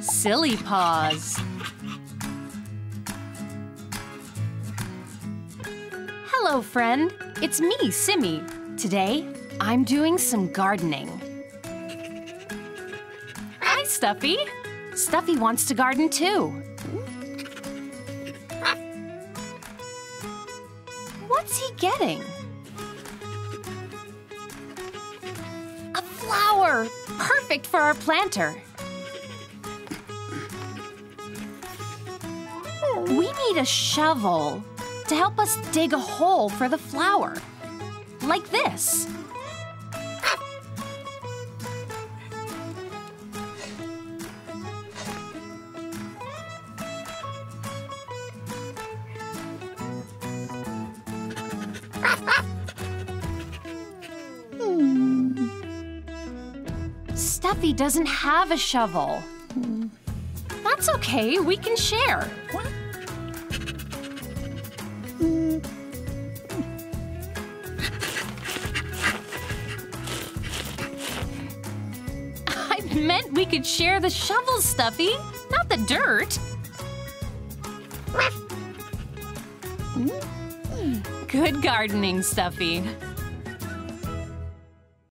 Silly paws. Hello, friend. It's me, Simmi. Today, I'm doing some gardening. Hi, Stuffy. Stuffy wants to garden too. What's he getting? A flower! Perfect for our planter. We need a shovel to help us dig a hole for the flower. Like this. Stuffy doesn't have a shovel. That's okay, we can share. I meant we could share the shovel, Stuffy, not the dirt. Hmm. Good gardening, Stuffy.